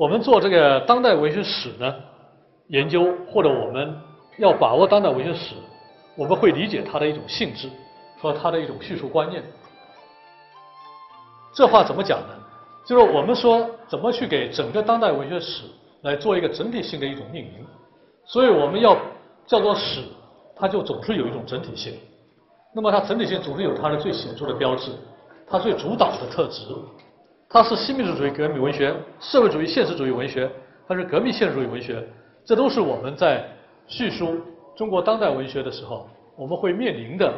我们做这个当代文学史呢研究，或者我们要把握当代文学史，我们会理解它的一种性质和它的一种叙述观念。这话怎么讲呢？就是我们说怎么去给整个当代文学史来做一个整体性的一种命名。所以我们要叫做史，它就总是有一种整体性。那么它整体性总是有它的最显著的标志，它最主导的特质。它是新民主主义革命文学、社会主义现实主义文学，它是革命现实主义文学？这都是我们在叙述中国当代文学的时候，我们会面临的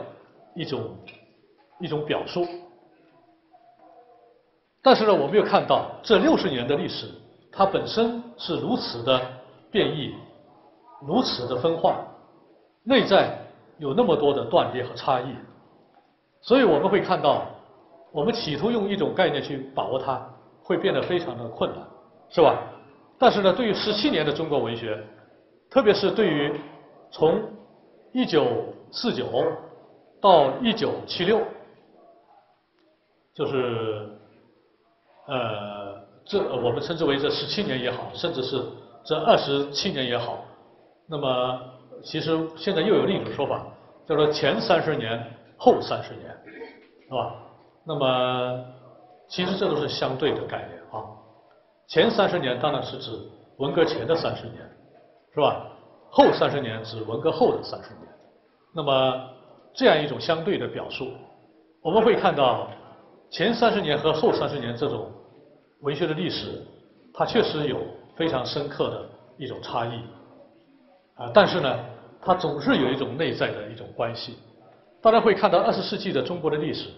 一种一种表述。但是呢，我们又看到这六十年的历史，它本身是如此的变异。如此的分化，内在有那么多的断裂和差异，所以我们会看到，我们企图用一种概念去把握它，会变得非常的困难，是吧？但是呢，对于十七年的中国文学，特别是对于从一九四九到一九七六，就是呃，这我们称之为这十七年也好，甚至是这二十七年也好。那么，其实现在又有另一种说法，叫做前三十年后三十年，是吧？那么，其实这都是相对的概念啊。前三十年当然是指文革前的三十年，是吧？后三十年指文革后的三十年。那么，这样一种相对的表述，我们会看到前三十年和后三十年这种文学的历史，它确实有非常深刻的一种差异。啊，但是呢，它总是有一种内在的一种关系。大家会看到二十世纪的中国的历史，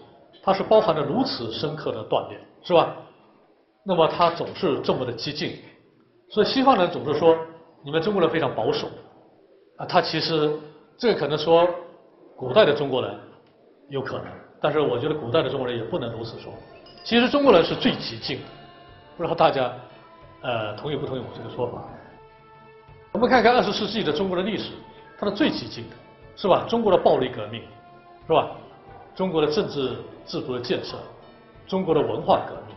它是包含着如此深刻的锻炼，是吧？那么它总是这么的激进，所以西方人总是说你们中国人非常保守。啊，他其实这个可能说古代的中国人有可能，但是我觉得古代的中国人也不能如此说。其实中国人是最激进，不知道大家呃同意不同意我这个说法？我们看看二十世纪的中国的历史，它的最激进的，是吧？中国的暴力革命，是吧？中国的政治制度的建设，中国的文化革命，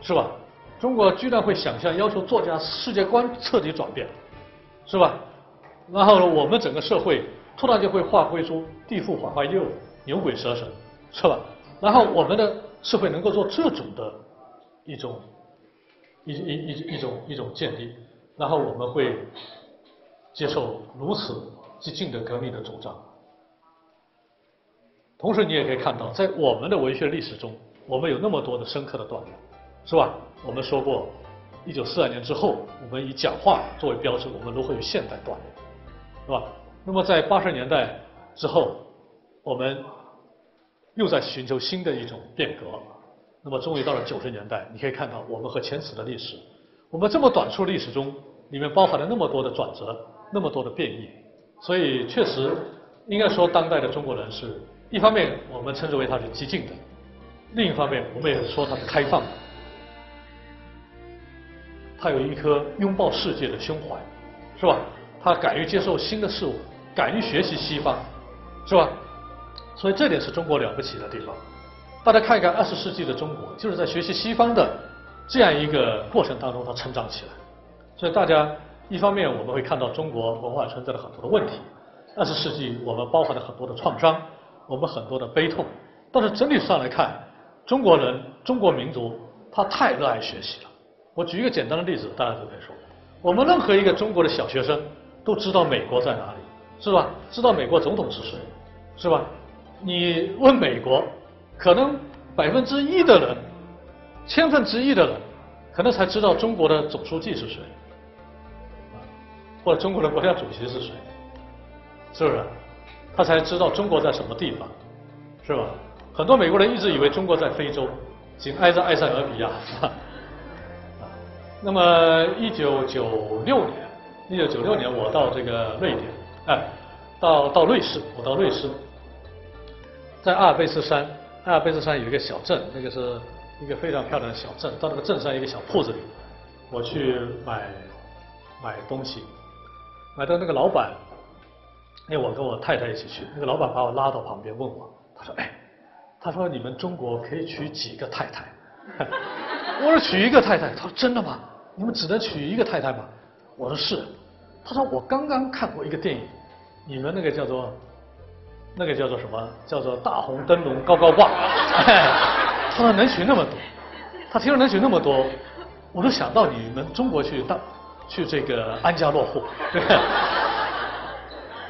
是吧？中国居然会想象要求作家世界观彻底转变，是吧？然后，我们整个社会突然就会发挥出地富反坏右、牛鬼蛇神，是吧？然后我们的社会能够做这种的一种一一一一种一种建立。然后我们会接受如此激进的革命的主张。同时，你也可以看到，在我们的文学历史中，我们有那么多的深刻的断裂，是吧？我们说过，一九四二年之后，我们以讲话作为标志，我们如何有现代断裂，是吧？那么在八十年代之后，我们又在寻求新的一种变革。那么终于到了九十年代，你可以看到我们和前此的历史。我们这么短促历史中，里面包含了那么多的转折，那么多的变异，所以确实应该说，当代的中国人是一方面我们称之为它是激进的，另一方面我们也说它是开放的，他有一颗拥抱世界的胸怀，是吧？他敢于接受新的事物，敢于学习西方，是吧？所以这点是中国了不起的地方。大家看一看二十世纪的中国，就是在学习西方的。这样一个过程当中，它成长起来，所以大家一方面我们会看到中国文化存在了很多的问题，二十世纪我们包含了很多的创伤，我们很多的悲痛，但是整体上来看，中国人、中国民族他太热爱学习了。我举一个简单的例子，大家都可以说，我们任何一个中国的小学生都知道美国在哪里，是吧？知道美国总统是谁，是吧？你问美国，可能百分之一的人。千分之一的人，可能才知道中国的总书记是谁，或者中国的国家主席是谁，是不是？他才知道中国在什么地方，是吧？很多美国人一直以为中国在非洲，紧挨着埃塞俄比亚。那么，一九九六年，一九九六年，我到这个瑞典，哎，到到瑞士，我到瑞士，在阿尔卑斯山，阿尔卑斯山有一个小镇，那个是。一个非常漂亮的小镇，到那个镇上一个小铺子里，我去买买东西，买到那个老板，因为我跟我太太一起去，那个老板把我拉到旁边问我，他说：“哎，他说你们中国可以娶几个太太？” 我说：“娶一个太太。”他说：“真的吗？你们只能娶一个太太吗？我说是。他说我刚刚看过一个电影，你们那个叫做那个叫做什么？叫做大红灯笼高高挂。他说能娶那么多，他听说能娶那么多，我都想到你们中国去当去这个安家落户。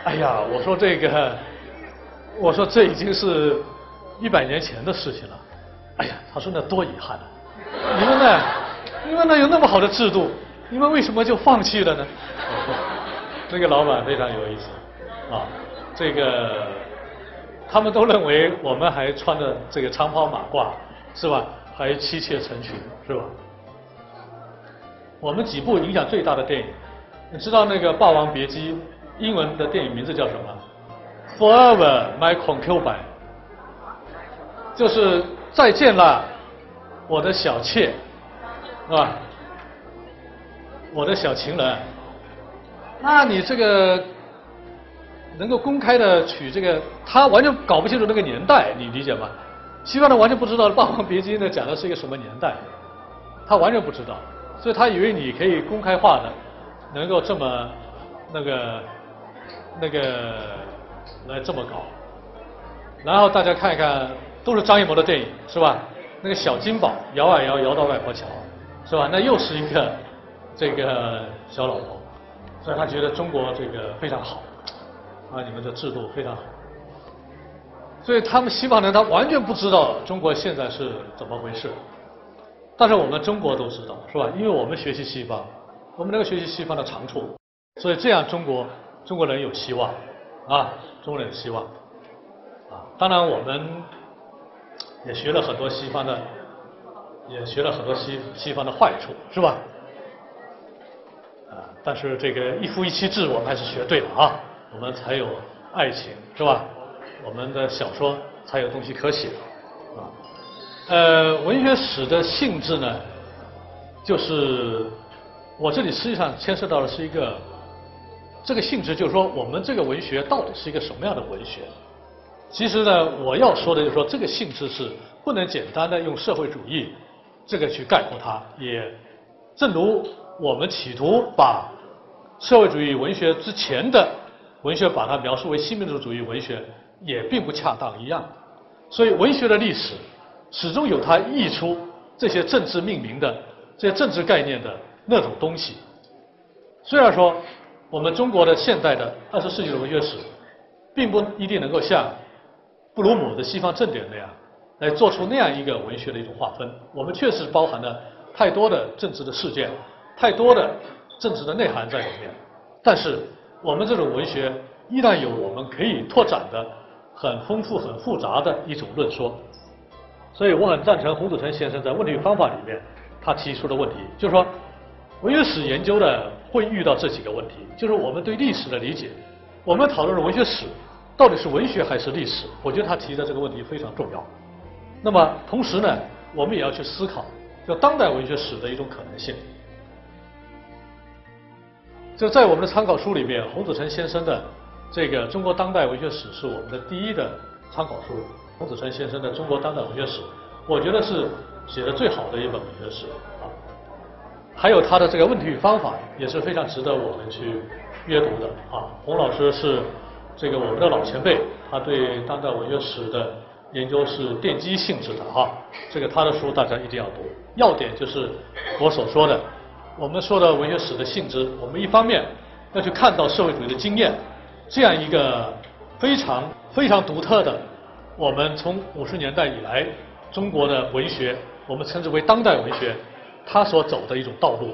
哎呀，我说这个，我说这已经是一百年前的事情了。哎呀，他说那多遗憾啊！你们呢？你们那有那么好的制度，你们为什么就放弃了呢？那个老板非常有意思啊，这个他们都认为我们还穿着这个长袍马褂，是吧？还妻妾成群，是吧？我们几部影响最大的电影，你知道那个《霸王别姬》英文的电影名字叫什么？Forever My Concubine，就是再见了，我的小妾，是吧？我的小情人。那你这个能够公开的取这个，他完全搞不清楚那个年代，你理解吗？西方人完全不知道《霸王别姬》呢讲的是一个什么年代，他完全不知道，所以他以为你可以公开化的，能够这么那个那个来这么搞。然后大家看一看，都是张艺谋的电影是吧？那个小金宝摇啊摇，摇到外婆桥，是吧？那又是一个这个小老头。所以他觉得中国这个非常好，啊，你们的制度非常好。所以他们西方人他完全不知道中国现在是怎么回事，但是我们中国都知道，是吧？因为我们学习西方，我们能够学习西方的长处，所以这样中国中国人有希望，啊，中国人有希望，啊，当然我们也学了很多西方的，也学了很多西西方的坏处，是吧？啊但是这个一夫一妻制我们还是学对了啊，我们才有爱情是吧？我们的小说才有东西可写啊。呃，文学史的性质呢，就是我这里实际上牵涉到的是一个这个性质，就是说我们这个文学到底是一个什么样的文学？其实呢，我要说的就是说这个性质是不能简单的用社会主义这个去概括它，也正如。我们企图把社会主义文学之前的文学把它描述为新民主主义文学，也并不恰当一样。所以，文学的历史始终有它溢出这些政治命名的这些政治概念的那种东西。虽然说我们中国的现代的二十世纪的文学史，并不一定能够像布鲁姆的西方正典那样来做出那样一个文学的一种划分。我们确实包含了太多的政治的事件。太多的政治的内涵在里面，但是我们这种文学依然有我们可以拓展的很丰富、很复杂的一种论说。所以我很赞成洪子成先生在《问题与方法》里面他提出的问题，就是说文学史研究的会遇到这几个问题，就是我们对历史的理解，我们讨论的文学史到底是文学还是历史？我觉得他提的这个问题非常重要。那么同时呢，我们也要去思考，就当代文学史的一种可能性。就在我们的参考书里面，洪子成先生的这个《中国当代文学史》是我们的第一的参考书。洪子成先生的《中国当代文学史》，我觉得是写的最好的一本文学史。还有他的这个问题与方法也是非常值得我们去阅读的啊。洪老师是这个我们的老前辈，他对当代文学史的研究是奠基性质的哈。这个他的书大家一定要读，要点就是我所说的。我们说的文学史的性质，我们一方面要去看到社会主义的经验，这样一个非常非常独特的，我们从五十年代以来中国的文学，我们称之为当代文学，他所走的一种道路，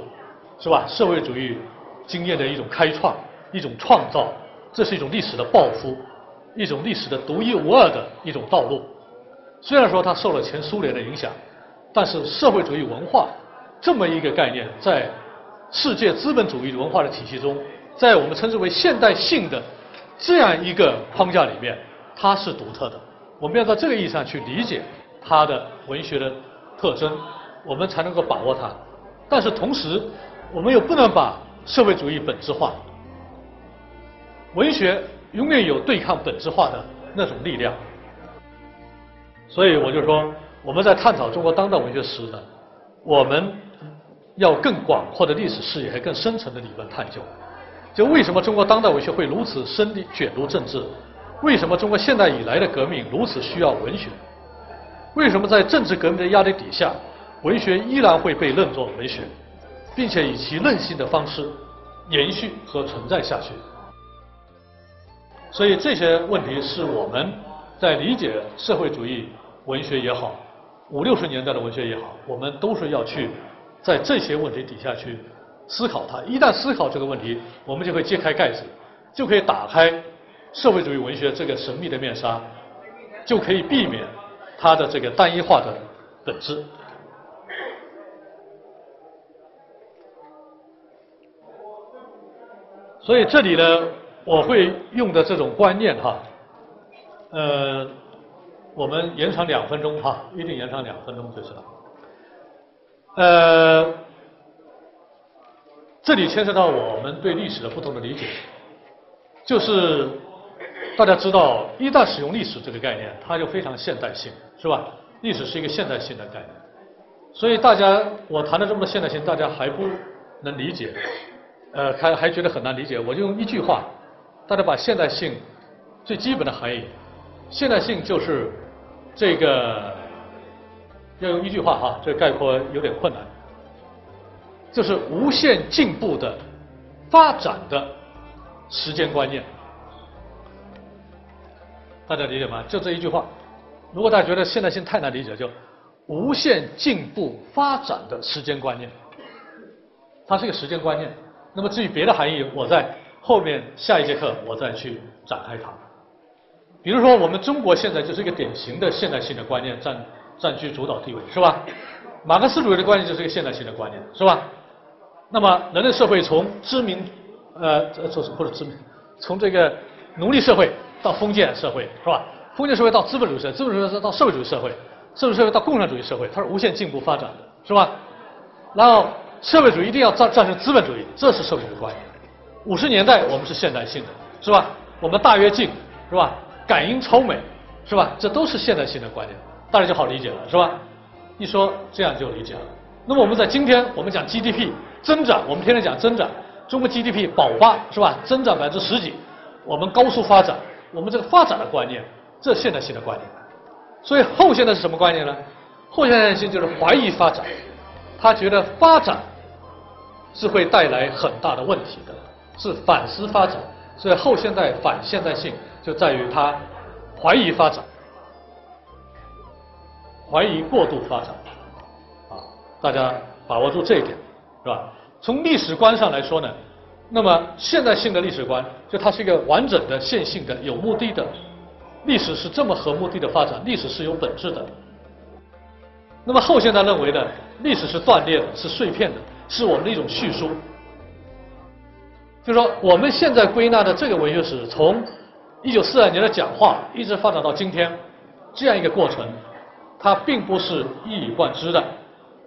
是吧？社会主义经验的一种开创，一种创造，这是一种历史的抱负，一种历史的独一无二的一种道路。虽然说他受了前苏联的影响，但是社会主义文化。这么一个概念，在世界资本主义文化的体系中，在我们称之为现代性的这样一个框架里面，它是独特的。我们要在这个意义上去理解它的文学的特征，我们才能够把握它。但是同时，我们又不能把社会主义本质化。文学永远有对抗本质化的那种力量。所以我就说，我们在探讨中国当代文学史呢，我们。要更广阔的历史视野和更深层的理论探究。就为什么中国当代文学会如此深地卷入政治？为什么中国现代以来的革命如此需要文学？为什么在政治革命的压力底下，文学依然会被认作文学，并且以其任性的方式延续和存在下去？所以这些问题是我们在理解社会主义文学也好，五六十年代的文学也好，我们都是要去在这些问题底下去思考它。一旦思考这个问题，我们就会揭开盖子，就可以打开社会主义文学这个神秘的面纱，就可以避免它的这个单一化的本质。所以这里呢。我会用的这种观念哈，呃，我们延长两分钟哈，一定延长两分钟就是了。呃，这里牵涉到我们对历史的不同的理解，就是大家知道，一旦使用历史这个概念，它就非常现代性，是吧？历史是一个现代性的概念，所以大家我谈了这么多现代性，大家还不能理解，呃，还还觉得很难理解，我就用一句话。大家把现代性最基本的含义，现代性就是这个要用一句话哈，这概括有点困难，就是无限进步的发展的时间观念。大家理解吗？就这一句话。如果大家觉得现代性太难理解，就无限进步发展的时间观念，它是一个时间观念。那么至于别的含义，我在。后面下一节课我再去展开它。比如说，我们中国现在就是一个典型的现代性的观念占占据主导地位，是吧？马克思主义的观念就是一个现代性的观念，是吧？那么，人类社会从殖民呃，从或者殖民，从这个奴隶社会到封建社会，是吧？封建社会到资本主义社会，资本主义社会到社会主义社会，社会主义社会到共产主义社会，它是无限进步发展的，是吧？然后，社会主义一定要战战胜资本主义，这是社会主义观念。五十年代我们是现代性的，是吧？我们大跃进，是吧？感应超美，是吧？这都是现代性的观念，大家就好理解了，是吧？一说这样就理解了。那么我们在今天，我们讲 GDP 增长，我们天天讲增长，中国 GDP 爆发，是吧？增长百分之十几，我们高速发展，我们这个发展的观念，这现代性的观念。所以后现代是什么观念呢？后现代性就是怀疑发展，他觉得发展是会带来很大的问题的。是反思发展，所以后现代反现代性就在于它怀疑发展，怀疑过度发展，啊，大家把握住这一点，是吧？从历史观上来说呢，那么现代性的历史观，就它是一个完整的、线性的、有目的的，历史是这么合目的的发展，历史是有本质的。那么后现代认为呢，历史是断裂的，是碎片的，是我们的一种叙述。就是说，我们现在归纳的这个文学史，从一九四二年的讲话一直发展到今天，这样一个过程，它并不是一以贯之的，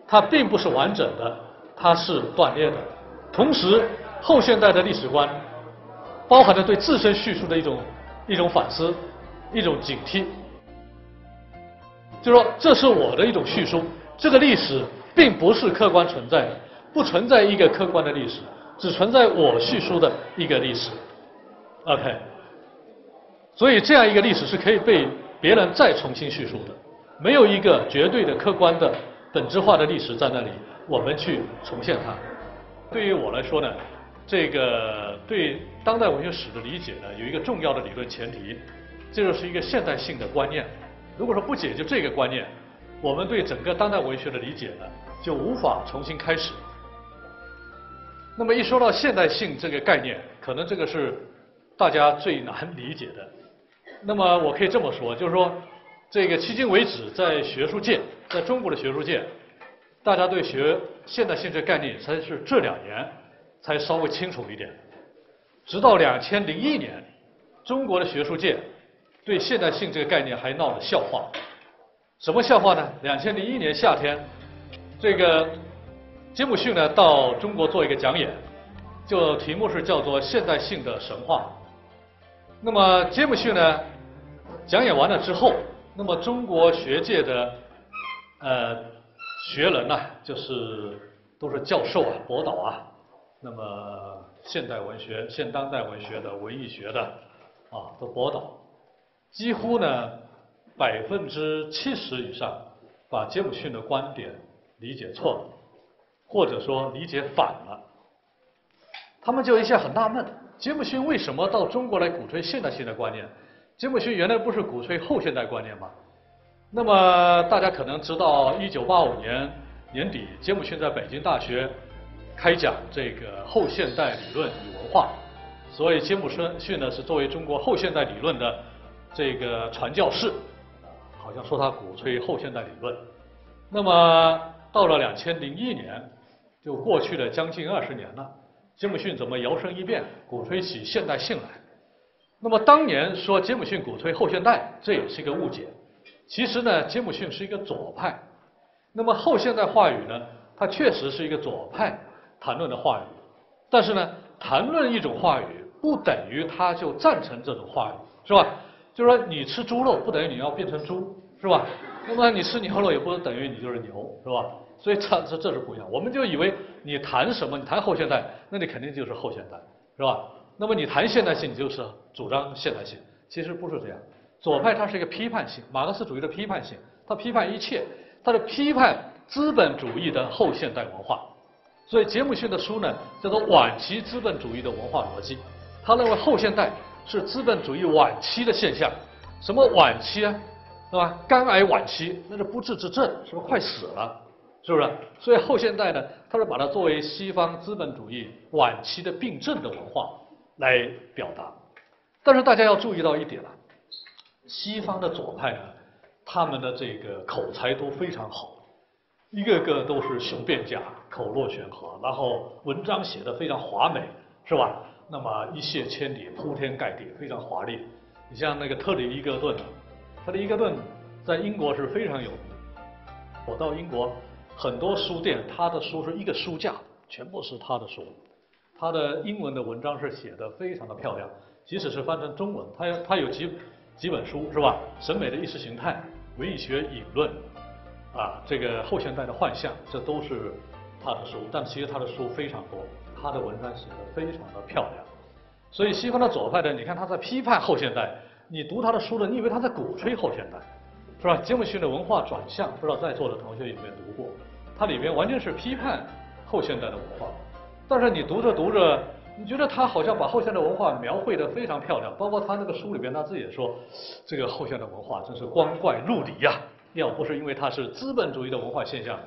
它并不是完整的，它是断裂的。同时，后现代的历史观包含着对自身叙述的一种一种反思，一种警惕。就说这是我的一种叙述，这个历史并不是客观存在的，不存在一个客观的历史。只存在我叙述的一个历史，OK，所以这样一个历史是可以被别人再重新叙述的，没有一个绝对的客观的本质化的历史在那里，我们去重现它。对于我来说呢，这个对当代文学史的理解呢，有一个重要的理论前提，这就是一个现代性的观念。如果说不解决这个观念，我们对整个当代文学的理解呢，就无法重新开始。那么一说到现代性这个概念，可能这个是大家最难理解的。那么我可以这么说，就是说，这个迄今为止，在学术界，在中国的学术界，大家对学现代性这个概念，才是这两年才稍微清楚一点。直到两千零一年，中国的学术界对现代性这个概念还闹了笑话。什么笑话呢？两千零一年夏天，这个。杰姆逊呢到中国做一个讲演，就题目是叫做现代性的神话。那么杰姆逊呢讲演完了之后，那么中国学界的呃学人呢，就是都是教授啊、博导啊，那么现代文学、现当代文学的、文艺学的啊，都博导，几乎呢百分之七十以上把杰姆逊的观点理解错了，或者说理解反了。他们就一下很纳闷：杰姆逊为什么到中国来鼓吹现代性的观念？杰姆逊原来不是鼓吹后现代观念吗？那么大家可能知道，一九八五年年底，杰姆逊在北京大学开讲这个后现代理论与文化，所以杰姆逊呢是作为中国后现代理论的这个传教士，好像说他鼓吹后现代理论。那么到了两千零一年，就过去了将近二十年了，杰姆逊怎么摇身一变，鼓吹起现代性来？那么当年说杰姆逊鼓吹后现代，这也是一个误解。其实呢，杰姆逊是一个左派。那么后现代话语呢，它确实是一个左派谈论的话语。但是呢，谈论一种话语不等于他就赞成这种话语，是吧？就是说，你吃猪肉不等于你要变成猪，是吧？那么你吃牛肉也不等于你就是牛，是吧？所以这这这是不一样。我们就以为你谈什么，你谈后现代，那你肯定就是后现代，是吧？那么你谈现代性，你就是主张现代性。其实不是这样。左派它是一个批判性，马克思主义的批判性，它批判一切，它是批判资本主义的后现代文化。所以杰姆逊的书呢叫做晚期资本主义的文化逻辑。他认为后现代是资本主义晚期的现象。什么晚期啊？是吧？肝癌晚期那是不治之症，是不是快死了？是不是？所以后现代呢，他是把它作为西方资本主义晚期的病症的文化来表达。但是大家要注意到一点了。西方的左派呢，他们的这个口才都非常好，一个个都是雄辩家，口若悬河，然后文章写的非常华美，是吧？那么一泻千里，铺天盖地，非常华丽。你像那个特里伊格顿，特里伊格顿在英国是非常有名。我到英国很多书店，他的书是一个书架，全部是他的书。他的英文的文章是写的非常的漂亮，即使是翻成中文，他有他有几。几本书是吧？审美的意识形态、文艺学引论，啊，这个后现代的幻象，这都是他的书。但其实他的书非常多，他的文章写的非常的漂亮。所以西方的左派的，你看他在批判后现代，你读他的书呢，你以为他在鼓吹后现代，是吧？杰姆逊的文化转向，不知道在座的同学有没有读过？它里边完全是批判后现代的文化。但是你读着读着。你觉得他好像把后现代文化描绘得非常漂亮，包括他那个书里边他自己也说，这个后现代文化真是光怪陆离呀！要不是因为它是资本主义的文化现象，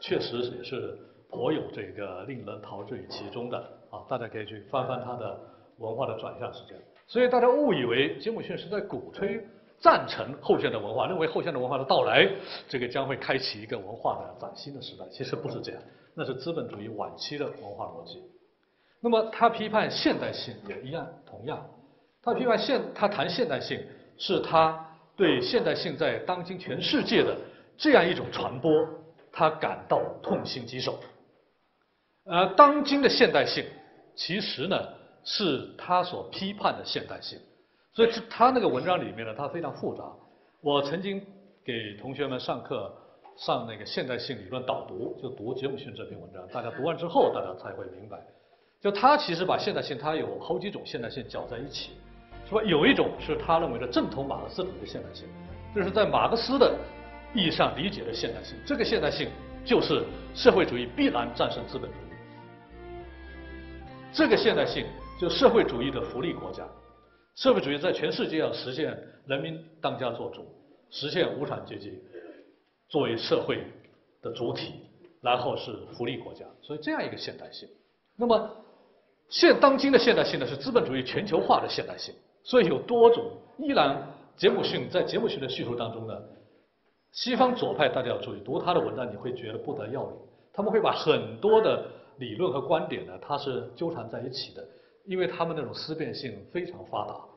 确实也是颇有这个令人陶醉于其中的啊！大家可以去翻翻他的文化的转向时间。所以大家误以为杰姆逊是在鼓吹赞成后现代文化，认为后现代文化的到来，这个将会开启一个文化的崭新的时代。其实不是这样，那是资本主义晚期的文化逻辑。那么他批判现代性也一样，同样，他批判现，他谈现代性是他对现代性在当今全世界的这样一种传播，他感到痛心疾首。呃，当今的现代性其实呢是他所批判的现代性，所以他那个文章里面呢，他非常复杂。我曾经给同学们上课上那个现代性理论导读，就读杰姆逊这篇文章，大家读完之后，大家才会明白。就他其实把现代性，他有好几种现代性搅在一起，说有一种是他认为的正统马克思主义的现代性，就是在马克思的意义上理解的现代性。这个现代性就是社会主义必然战胜资本主义。这个现代性就社会主义的福利国家，社会主义在全世界要实现人民当家作主，实现无产阶级作为社会的主体，然后是福利国家，所以这样一个现代性。那么。现当今的现代性呢，是资本主义全球化的现代性，所以有多种。依然，杰姆逊在杰姆逊的叙述当中呢，西方左派大家要注意，读他的文章你会觉得不得要领。他们会把很多的理论和观点呢，它是纠缠在一起的，因为他们那种思辨性非常发达。